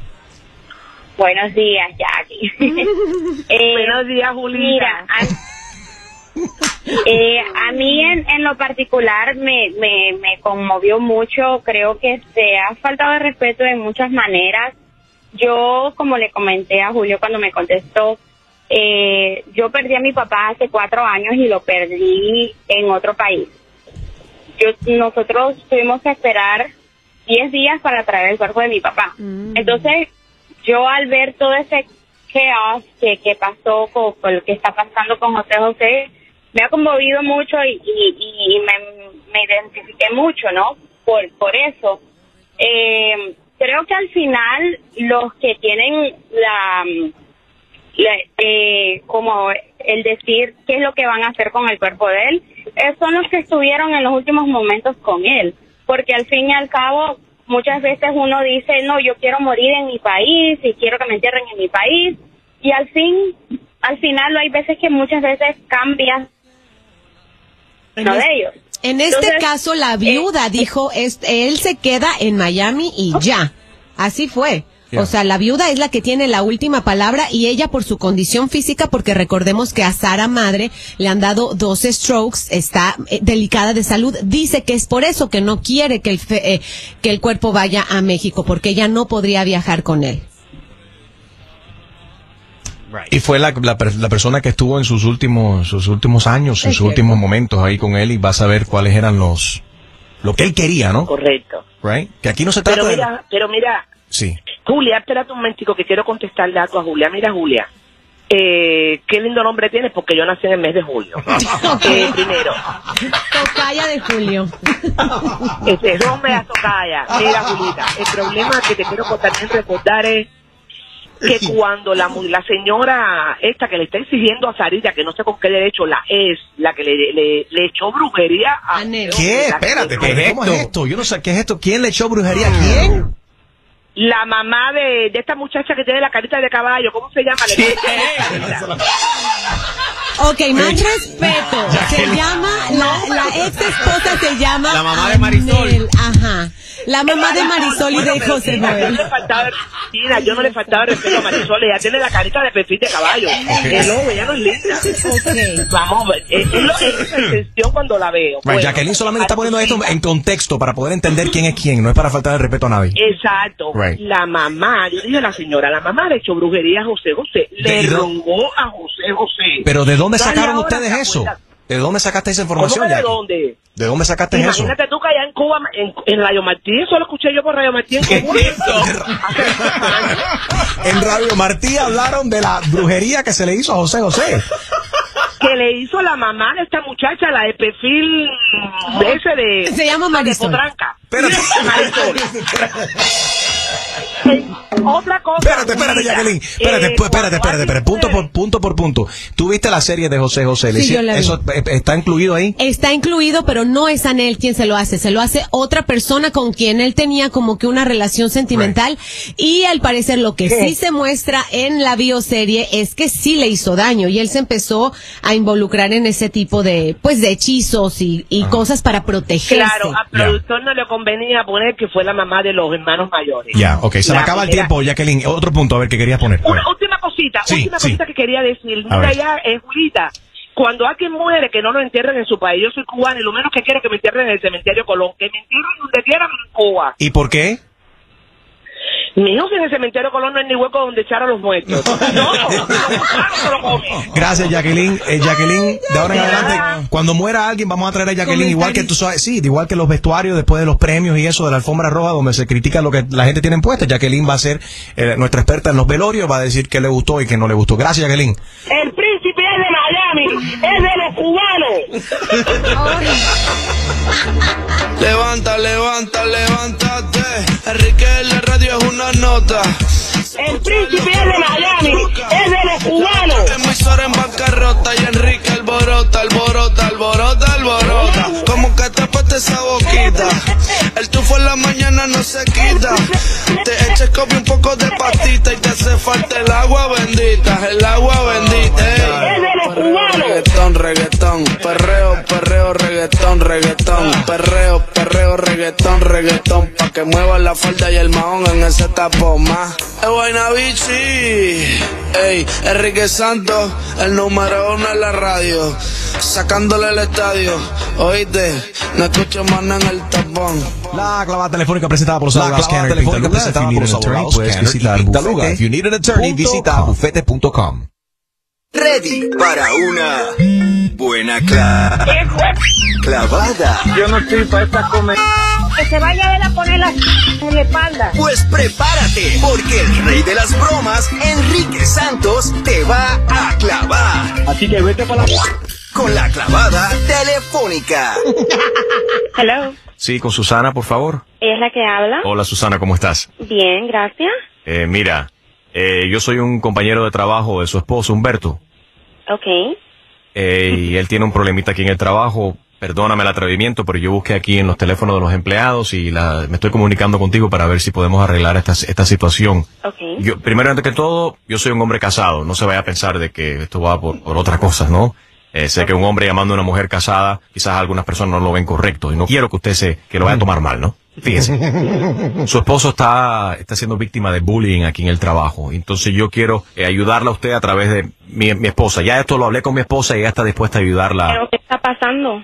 Buenos días, Jackie. Eh, Buenos días, Julita. Mira, a, eh, a mí en, en lo particular me, me, me conmovió mucho. Creo que se ha faltado de respeto de muchas maneras. Yo, como le comenté a Julio cuando me contestó, eh, yo perdí a mi papá hace cuatro años y lo perdí en otro país. Yo, nosotros tuvimos que esperar 10 días para traer el cuerpo de mi papá. Entonces, yo al ver todo ese chaos que, que pasó con, con lo que está pasando con José José, me ha conmovido mucho y, y, y me, me identifiqué mucho, ¿no? Por, por eso. Eh, creo que al final los que tienen la- eh, como el decir qué es lo que van a hacer con el cuerpo de él, eh, son los que estuvieron en los últimos momentos con él, porque al fin y al cabo muchas veces uno dice, no, yo quiero morir en mi país y quiero que me entierren en mi país, y al fin, al final hay veces que muchas veces cambian En no es- de ellos. En este Entonces, caso, la viuda dijo, es- él se queda en Miami y ya. Así fue. Yeah. O sea, la viuda es la que tiene la última palabra y ella por su condición física, porque recordemos que a Sara Madre le han dado dos strokes, está eh, delicada de salud, dice que es por eso que no quiere que el, fe- eh, que el cuerpo vaya a México, porque ella no podría viajar con él. Y fue la, la, per- la persona que estuvo en sus últimos, sus últimos años, en sus últimos momentos ahí con él y va a saber cuáles eran los, lo que él quería, ¿no? Correcto. Right? Que aquí no se trata Pero de... pero mira, Sí. Julia, espérate un momentico que quiero contestarle algo a Julia. Mira, Julia, eh, qué lindo nombre tienes porque yo nací en el mes de julio. Eh, primero, Tocaya de Julio. este nombre a Tocaya. Mira, Julita, el problema que te quiero también recordar es que cuando la, mu- la señora esta que le está exigiendo a Sarita, que no sé con qué derecho la es, la que le, le, le echó brujería a... ¿Qué? Espérate, ¿qué ¿cómo es esto? Yo no sé qué es esto. ¿Quién le echó brujería a Ah. quién? La mamá de, de esta muchacha que tiene la carita de caballo, ¿cómo se llama? Le- Ok, más respeto. Se llama, la, la ex esposa se llama. La mamá de Marisol. Anel, Ajá. La mamá de Marisol y de José Yo no Noel. le faltaba, Mira, yo no le faltaba respeto a Marisol, ella tiene la carita de perfil de caballo. Que no, ella no es linda. Vamos, es, es, lo- es esa excepción cuando la veo. Bueno, Jacqueline solamente está poniendo esto en contexto para poder entender quién es quién. No es para faltar el respeto a nadie. Exacto. Right. La mamá, yo dije a la señora, la mamá le echó brujería a José José, ¿De- le rongó a José José. Pero ¿de dónde Dale sacaron ustedes ¿te eso? ¿De dónde sacaste esa ¿Cómo información, que de dónde? ¿De dónde sacaste eso? Imagínate tú que allá en Cuba, en, en Radio Martín, eso lo escuché yo por Radio Martín. en Cuba. En Radio Martí hablaron de la brujería que se le hizo a José José. que le hizo la mamá de esta muchacha, la de perfil de ese de... Se llama Marisol. De potranca. Espérate. Marisol. Otra cosa. Espérate, espérate, Jacqueline. Espérate, eh, espérate, espérate, espérate. Punto por punto por punto. ¿Tú viste la serie de José José? ¿Le Sí, yo la vi. ¿Eso eh, está incluido ahí? Está incluido, pero no es Anel quien se lo hace, se lo hace otra persona con quien él tenía como que una relación sentimental y al parecer lo que sí se muestra en la bioserie es que sí le hizo daño y él se empezó a involucrar en ese tipo de pues de hechizos y, y cosas para protegerse. Claro, al productor no le convenía poner que fue la mamá de los hermanos mayores. Ya, ok. Me acaba el tiempo, Jacqueline. Otro punto, a ver, que querías poner. Una última cosita, Sí, última sí. cosita que quería decir. Mira ya, eh, Julita, cuando alguien muere que no lo entierren en su país, yo soy cubana y lo menos que quiero es que me entierren en el cementerio Colón, que me entierren donde quieran en Cuba. ¿Y por qué? Si en el cementerio Colón no hay ni hueco donde echar a los muertos. No, Gracias, Jacqueline. Eh, Jacqueline, de ahora en adelante, cuando muera alguien, vamos a traer a Jacqueline, igual que tú sabes, sí, igual que los vestuarios después de los premios y eso de la alfombra roja, donde se critica lo que la gente tiene puesta. Jacqueline va a ser eh, nuestra experta en los velorios, va a decir qué le gustó y qué no le gustó. Gracias, Jacqueline. El príncipe es de Miami, es de los cubanos. Levanta, levanta, levántate. Enrique en la radio es una nota. El príncipe es de Miami, es de los cubanos. Emisora en bancarrota y Enrique alborota, alborota, alborota, alborota. Como que tapaste esa boquita. El tufo en la mañana no se quita. Te eches como un poco de patita y te hace falta el agua bendita, el agua bendita. ey. Reggaetón, reggaetón, perreo, perreo, reggaetón, reggaetón, perreo, perreo, reggaetón, reggaetón, pa' que mueva la falda y el mahón en ese tapón más. Es vaina bichi, ey, Enrique Santos, el número uno en la radio, sacándole el estadio, oíste, no escucho más nada en el tapón. La clavada telefónica presentada por los La abogados clavada Scanner y telefónica presentada If you por need los an attorney, abogados y visitar. Bufete. If you need an attorney, visita com. bufete.com. Ready para una buena cla- clavada. Yo no estoy para esta comer. Que se vaya él a poner la en la espalda. Pues prepárate, porque el rey de las bromas, Enrique Santos, te va a clavar. Así que vete para la... Con la clavada telefónica. Hello. Sí, con Susana, por favor. ¿Ella es la que habla? Hola, Susana, ¿cómo estás? Bien, gracias. Eh, mira, eh, yo soy un compañero de trabajo de su esposo, Humberto, Ok. eh, y él tiene un problemita aquí en el trabajo. Perdóname el atrevimiento, pero yo busqué aquí en los teléfonos de los empleados y la- me estoy comunicando contigo para ver si podemos arreglar esta, esta situación. Yo, primero, antes que todo, yo soy un hombre casado. No se vaya a pensar de que esto va por, por otras cosas, ¿no? Eh, sé que un hombre llamando a una mujer casada, quizás algunas personas no lo ven correcto y no quiero que usted se, que lo vaya a tomar mal, ¿no? Fíjese. Su esposo está, está siendo víctima de bullying aquí en el trabajo. Entonces yo quiero eh, ayudarla a usted a través de mi, mi esposa. Ya esto lo hablé con mi esposa y ella está dispuesta a ayudarla. ¿Pero qué está pasando?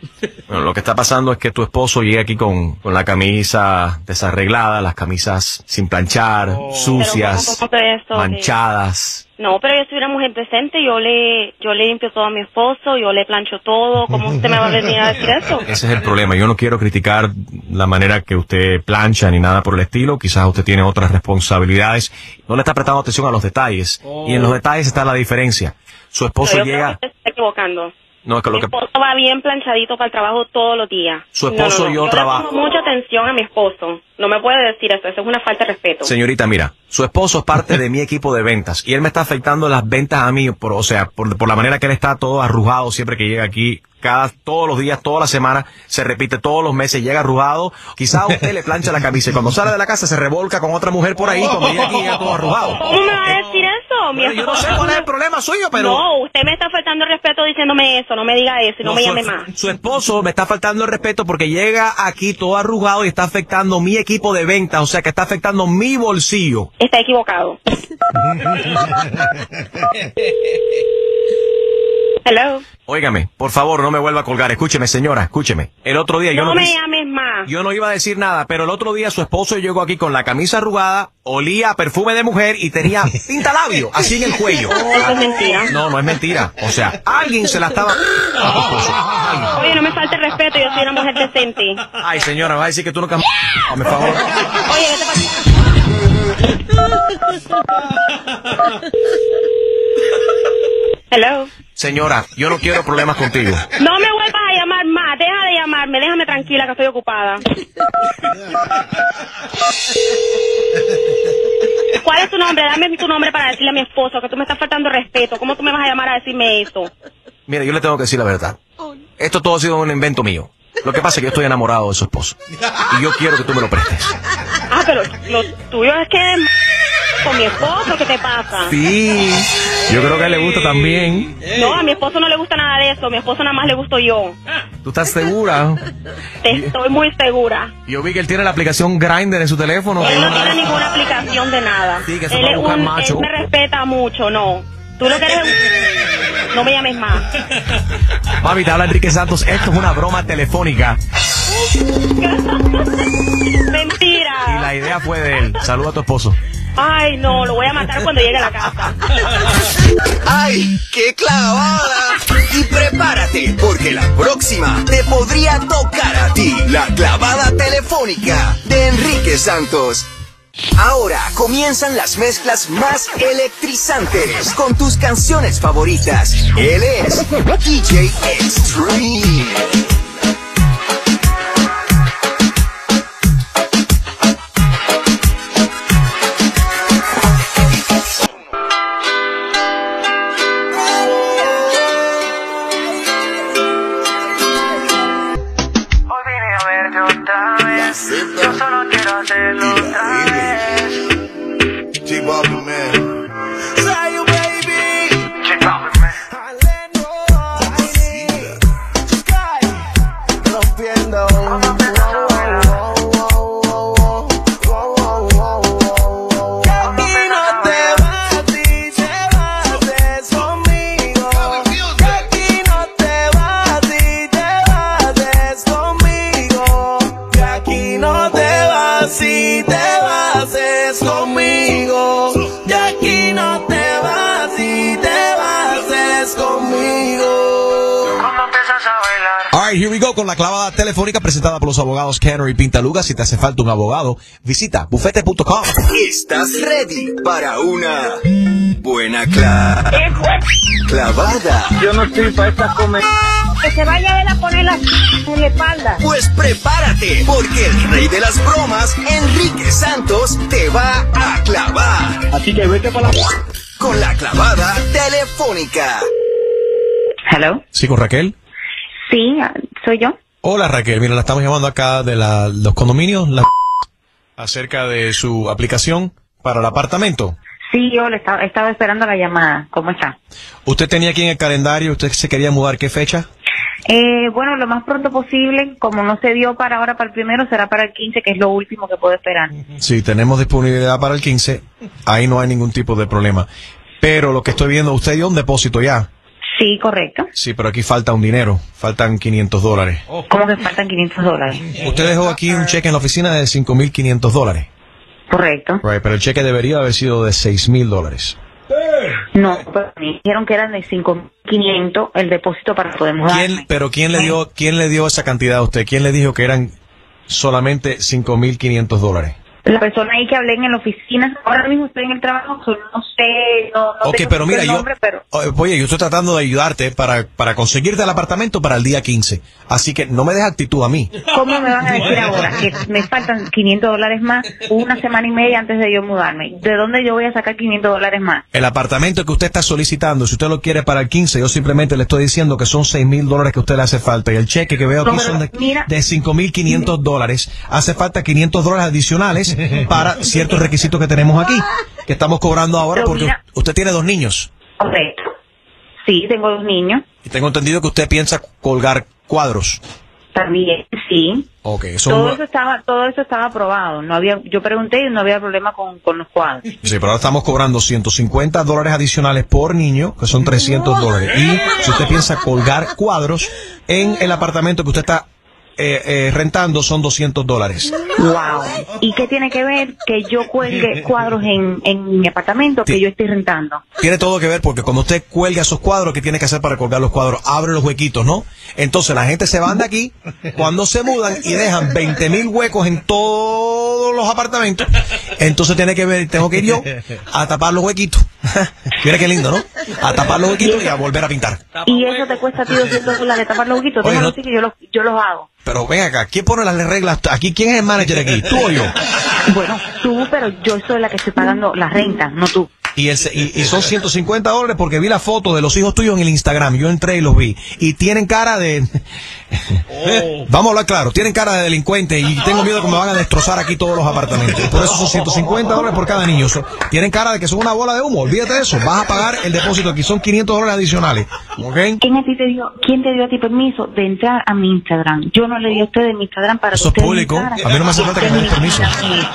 Bueno, lo que está pasando es que tu esposo llega aquí con, con la camisa desarreglada, las camisas sin planchar, sucias, ¿Pero cómo- cómo te esto? manchadas. No, pero yo soy una mujer presente, yo le, yo le limpio todo a mi esposo, yo le plancho todo, ¿cómo usted me va a venir a decir eso? Ese es el problema. Yo no quiero criticar la manera que usted plancha ni nada por el estilo. Quizás usted tiene otras responsabilidades. No le está prestando atención a los detalles. Y en los detalles está la diferencia. Su esposo Pero yo creo llega... que usted está equivocando. No, es que lo Mi que... esposo va bien planchadito para el trabajo todos los días. Su No, no, esposo no. y yo le trabajo. pongo mucha atención a mi esposo. No me puede decir eso, eso es una falta de respeto. Señorita, mira, su esposo es parte de mi equipo de ventas y él me está afectando las ventas a mí, por, o sea, por, por la manera que él está todo arrugado siempre que llega aquí, cada, todos los días, toda la semana, se repite todos los meses, llega arrugado. Quizá usted le plancha la camisa y cuando sale de la casa se revolca con otra mujer por ahí, cuando llega aquí llega todo arrugado. ¿Cómo me va a decir eso? Mi Bueno, yo no sé cuál es el problema suyo, pero... No, usted me está faltando el respeto diciéndome eso, no me diga eso y no, me su, llame más. su esposo me está faltando el respeto porque llega aquí todo arrugado y está afectando mi equipo de ventas, o sea que está afectando mi bolsillo. Está equivocado. Hello. Óigame, por favor, no me vuelva a colgar. Escúcheme, señora, escúcheme. El otro día yo no no me llames más. Yo no iba a decir nada, pero el otro día su esposo llegó aquí con la camisa arrugada, olía a perfume de mujer y tenía pinta labio así en el cuello. No, eso es mentira. No, no es mentira. O sea, alguien se la estaba... Oye, no me falte el respeto, yo soy una mujer decente. Ay, señora, va a decir que tú nunca... Hazme favor. Oye, vete pa' Hello. Señora, yo no quiero problemas contigo. No me vuelvas a llamar más, deja de llamarme, déjame tranquila que estoy ocupada. ¿Cuál es tu nombre? Dame tu nombre para decirle a mi esposo que tú me estás faltando respeto. ¿Cómo tú me vas a llamar a decirme eso? Mira, yo le tengo que decir la verdad. Esto todo ha sido un invento mío. Lo que pasa es que yo estoy enamorado de su esposo. Y yo quiero que tú me lo prestes. Ah, pero lo tuyo es que con mi esposo, ¿qué te pasa? Sí, yo creo que a él le gusta también. No, a mi esposo no le gusta nada de eso. A mi esposo nada más le gusto yo. ¿Tú estás segura? Estoy muy segura. Yo vi que él tiene la aplicación Grindr en su teléfono. Él no tiene ninguna aplicación de nada. Sí, que se él, es un- macho. él me respeta mucho, no. Tú lo que eres un- No me llames más. Mami, te habla Enrique Santos. Esto es una broma telefónica. Mentira. Y la idea fue de él. Saluda a tu esposo. Ay, no, lo voy a matar cuando llegue a la casa. ¡Ay, qué clavada! Y prepárate, porque la próxima te podría tocar a ti. La clavada telefónica de Enrique Santos. Ahora comienzan las mezclas más electrizantes con tus canciones favoritas. Él es DJ Extreme. Telefónica presentada por los abogados Kenner y Pintaluga. Si te hace falta un abogado, visita bufete.com. ¿Estás ready para una buena cla- clavada? Yo no estoy para esta comer. Que se vaya él a poner la en la espalda. Pues prepárate, porque el rey de las bromas, Enrique Santos, te va a clavar. Así que vete para la... Con la clavada telefónica. Hello. ¿Sí con Raquel? Sí, soy yo. Hola Raquel, mira, la estamos llamando acá de la- los condominios la- acerca de su aplicación para el apartamento. Sí, yo le estaba, estaba esperando la llamada. ¿Cómo está? ¿Usted tenía aquí en el calendario, usted se quería mudar, qué fecha? Eh, bueno, lo más pronto posible. Como no se dio para ahora, para el primero, será para el 15, que es lo último que puedo esperar. Sí, tenemos disponibilidad para el 15, ahí no hay ningún tipo de problema. Pero lo que estoy viendo, usted dio un depósito ya. Sí, correcto. Sí, pero aquí falta un dinero, faltan 500 dólares. ¿Cómo que faltan 500 dólares? Usted dejó aquí un cheque en la oficina de 5.500 dólares. Correcto. Right, pero el cheque debería haber sido de 6.000 dólares. No, pues me dijeron que eran de 5.500 el depósito para poder mudarme. ¿Quién, pero quién le dio, quién le dio esa cantidad a usted? ¿Quién le dijo que eran solamente 5.500 dólares? La persona ahí que hablé en la oficina, ahora mismo estoy en el trabajo, so no sé, no, no Ok, tengo pero mira, yo, nombre, pero oye, yo estoy tratando de ayudarte para, para conseguirte el apartamento para el día 15. Así que no me des actitud a mí. ¿cómo me van a decir ahora que me faltan 500 dólares más una semana y media antes de yo mudarme? ¿De dónde yo voy a sacar 500 dólares más? El apartamento que usted está solicitando, si usted lo quiere para el 15, yo simplemente le estoy diciendo que son 6 mil dólares que a usted le hace falta. Y el cheque que veo aquí No, son de, mira- de 5 mil 500 dólares. Hace falta 500 dólares adicionales para ciertos requisitos que tenemos aquí, que estamos cobrando ahora porque usted tiene dos niños. Correcto. Sí, tengo dos niños. Y tengo entendido que usted piensa colgar cuadros. También, sí. Ok, eso Todo no- eso estaba, todo eso estaba aprobado. No había, yo pregunté y no había problema con, con los cuadros. Sí, pero ahora estamos cobrando 150 dólares adicionales por niño, que son 300 dólares. Y si usted piensa colgar cuadros en el apartamento que usted está eh, eh, rentando, son 200 dólares. Wow. ¿Y qué tiene que ver que yo cuelgue cuadros en, en mi apartamento que yo estoy rentando? Tiene todo que ver porque cuando usted cuelga esos cuadros, ¿qué tiene que hacer para colgar los cuadros? Abre los huequitos, ¿no? Entonces la gente se van de aquí cuando se mudan y dejan 20 mil huecos en todo todos los apartamentos. Entonces tiene que ver, tengo que ir yo a tapar los huequitos. Mira qué lindo, ¿no? A tapar los huequitos y a volver a pintar. Y eso te cuesta a ti 200 dólares tapar los huequitos. Oye, Déjalo no- así que yo los, yo los hago. Pero ven acá, ¿quién pone las reglas? Aquí, ¿quién es el manager aquí? ¿Tú o yo? Bueno, tú, pero yo soy la que estoy pagando la renta, no tú. Y, el, y, y son 150 dólares porque vi la foto de los hijos tuyos en el Instagram. Yo entré y los vi. Y tienen cara de... Vamos a hablar claro. Tienen cara de delincuentes y tengo miedo que me van a destrozar aquí todos los apartamentos. Por eso son 150 dólares por cada niño. So- tienen cara de que son una bola de humo. Olvídate de eso. Vas a pagar el depósito aquí. Son 500 dólares adicionales. ¿Ok? ¿Quién, a ti te dio, ¿Quién te dio a ti permiso de entrar a mi Instagram? Yo no le di a ustedes mi Instagram para Eso es que ustedes público. A mí no me hace falta que me den permiso.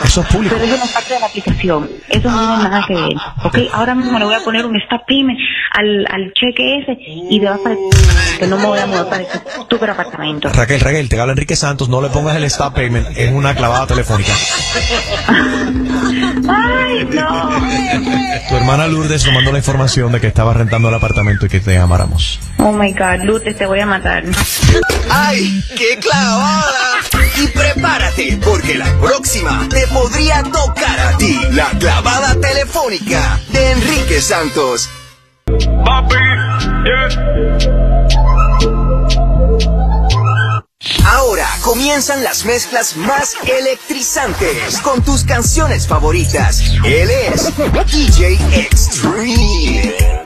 Eso es público. Pero eso no es parte de la aplicación. Eso no tiene nada que ver. ¿Ok? Ahora mismo le voy a poner un stop payment al, al cheque ese y te vas para el- que no me voy a mudar para ese super apartamento. Raquel, Raquel, te habla Enrique Santos. No le pongas el stop payment en una clavada telefónica. ¡Ay, no! Tu hermana Lourdes nos mandó la información de que estaba rentando el apartamento y que te llamáramos. Oh my God, Lutes, te voy a matar. ¡Ay, qué clavada! Y prepárate, porque la próxima te podría tocar a ti. La clavada telefónica de Enrique Santos. Ahora comienzan las mezclas más electrizantes con tus canciones favoritas. Él es DJ Extreme.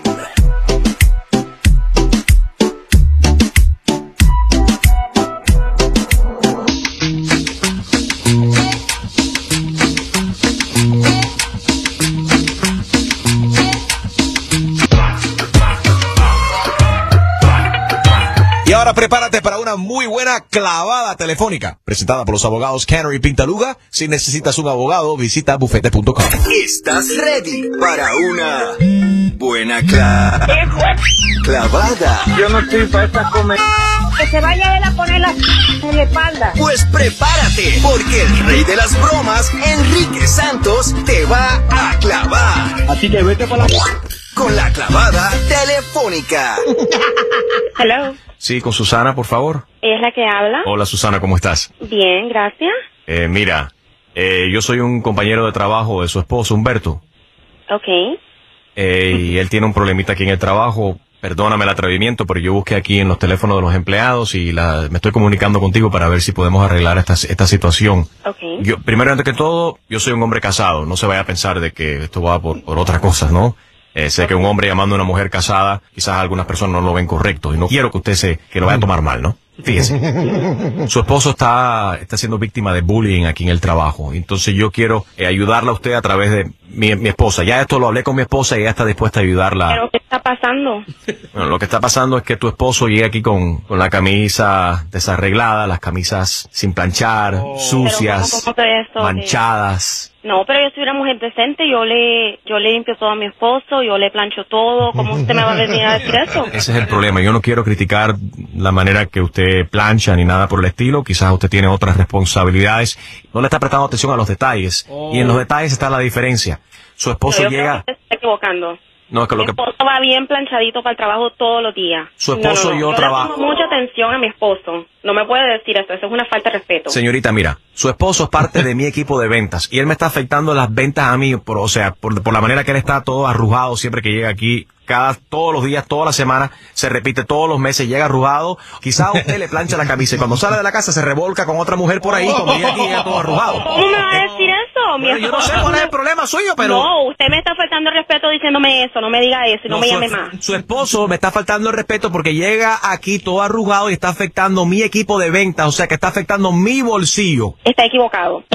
Ahora prepárate para una muy buena clavada telefónica, presentada por los abogados Canary Pintaluga. Si necesitas un abogado, visita bufete.com. ¿Estás ready para una buena cla- clavada? Yo no estoy para esta comer. Que se vaya él a poner la en la espalda. Pues prepárate, porque el rey de las bromas, Enrique Santos, te va a clavar. Así que vete para la... Con la clavada telefónica. Hello. Sí, con Susana, por favor. ¿Es la que habla? Hola Susana, ¿cómo estás? Bien, gracias. Eh, mira, eh, yo soy un compañero de trabajo de su esposo, Humberto, Ok. eh, y él tiene un problemita aquí en el trabajo. Perdóname el atrevimiento, pero yo busqué aquí en los teléfonos de los empleados y la, me estoy comunicando contigo para ver si podemos arreglar esta, esta situación. Ok. Yo, primero, antes que todo, yo soy un hombre casado. No se vaya a pensar de que esto va por, por otras cosas, ¿no? Eh, sé que un hombre llamando a una mujer casada, quizás algunas personas no lo ven correcto y no quiero que usted se, que lo vaya a tomar mal, ¿no? Fíjese. Su esposo está, está siendo víctima de bullying aquí en el trabajo. Entonces yo quiero eh, ayudarla a usted a través de mi, mi esposa. Ya esto lo hablé con mi esposa y ella está dispuesta a ayudarla. ¿Pero qué está pasando? Bueno, lo que está pasando es que tu esposo llega aquí con, con la camisa desarreglada, las camisas sin planchar, sucias, ¿cómo- manchadas. No, pero yo soy una mujer decente, yo le, yo le limpio todo a mi esposo, yo le plancho todo, ¿cómo usted me va a venir a decir eso? Ese es el problema. Yo no quiero criticar la manera que usted plancha ni nada por el estilo. Quizás usted tiene otras responsabilidades. No le está prestando atención a los detalles. Y en los detalles está la diferencia. Su esposo creo llega... que usted se está equivocando. No, es que lo Mi que... esposo va bien planchadito para el trabajo todos los días. Su esposo No, no, no. y yo le trabajo- pongo mucha atención a mi esposo. No me puede decir eso, eso es una falta de respeto. Señorita, mira, su esposo es parte de mi equipo de ventas y él me está afectando las ventas a mí, por, o sea, por, por la manera que él está todo arrugado siempre que llega aquí, cada, todos los días, toda la semana, se repite todos los meses, llega arrugado, quizá usted le plancha la camisa y cuando sale de la casa se revolca con otra mujer por ahí, cuando llega aquí llega todo arrugado. ¿Cómo me va a decir eso? Mi Bueno, yo no sé esposo- cuál es el problema suyo, pero... No, usted me está faltando el respeto diciéndome eso, no me diga eso y no, me su, llame más. su esposo me está faltando el respeto porque llega aquí todo arrugado y está afectando mi equipo de ventas, o sea que está afectando mi bolsillo. Está equivocado.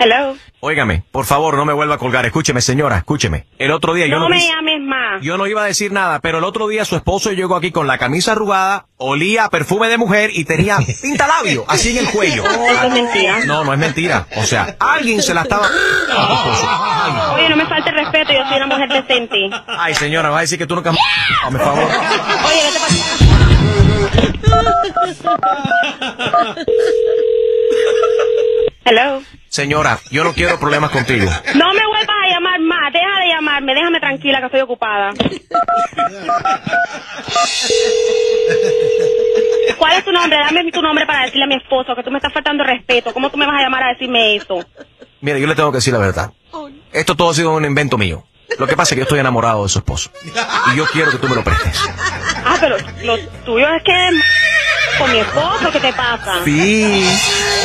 Hello. Óigame, por favor, no me vuelva a colgar. Escúcheme, señora, escúcheme. El otro día yo No no me llames más. Yo no iba a decir nada, pero el otro día su esposo llegó aquí con la camisa arrugada, olía a perfume de mujer y tenía pintalabio así en el cuello. Eso es mentira. No, no es mentira. O sea, alguien se la estaba... Oye, no me falte respeto, yo soy una mujer decente. Ay, señora, va a decir que tú nunca... Por favor. Oye, ¿qué te pasa? Hello. Señora, yo no quiero problemas contigo. No me más, deja de llamarme, déjame tranquila que estoy ocupada. ¿Cuál ¿Cuál es tu nombre? Dame tu nombre para decirle a mi esposo que tú me estás faltando respeto. ¿Cómo tú me vas a llamar a decirme eso? Mira, yo le tengo que decir la verdad. Esto todo ha sido un invento mío. Lo que pasa es que yo estoy enamorado de su esposo. Y yo quiero que tú me lo prestes. Ah, pero lo tuyo es que con mi esposo, ¿qué te pasa? Sí,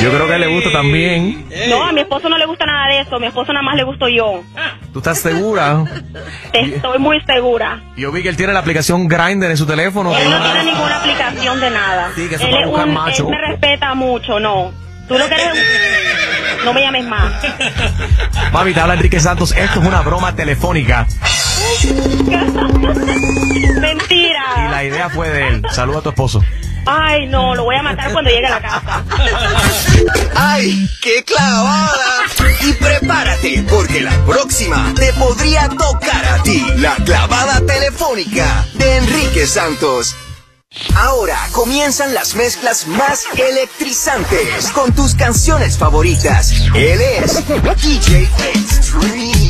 yo creo que le gusta también. No, a mi esposo no le gusta nada de eso. A mi esposo nada más le gusto yo. ¿Tú estás segura? Estoy muy segura. Yo vi que él tiene la aplicación Grindr en su teléfono. Él no tiene ninguna aplicación de nada. Sí, que eso él, es un- macho. él me respeta mucho, no. Tú lo que eres un- No me llames más. Mami, te habla Enrique Santos. Esto es una broma telefónica. Mentira. Y la idea fue de él. Saluda a tu esposo. Ay, no, lo voy a matar cuando llegue a la casa. ¡Ay, qué clavada! Y prepárate, porque la próxima te podría tocar a ti. La clavada telefónica de Enrique Santos. Ahora comienzan las mezclas más electrizantes con tus canciones favoritas. Él es DJ Extreme.